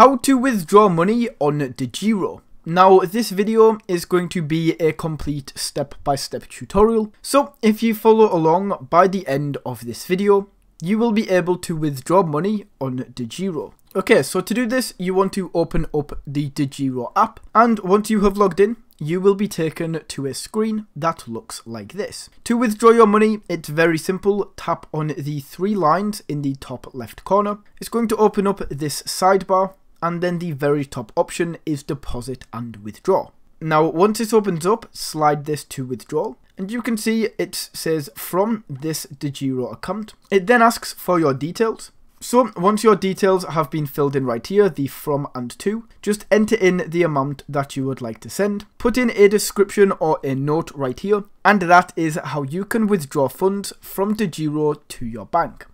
How to withdraw money on DeGiro. Now this video is going to be a complete step-by-step -step tutorial, so if you follow along by the end of this video, you will be able to withdraw money on DeGiro. Okay, so to do this, you want to open up the DeGiro app, and once you have logged in, you will be taken to a screen that looks like this. To withdraw your money, it's very simple. Tap on the three lines in the top left corner. It's going to open up this sidebar and then the very top option is deposit and withdraw. Now once this opens up, slide this to withdrawal and you can see it says from this DeGiro account. It then asks for your details. So once your details have been filled in right here, the from and to, just enter in the amount that you would like to send, put in a description or a note right here, and that is how you can withdraw funds from DeGiro to your bank.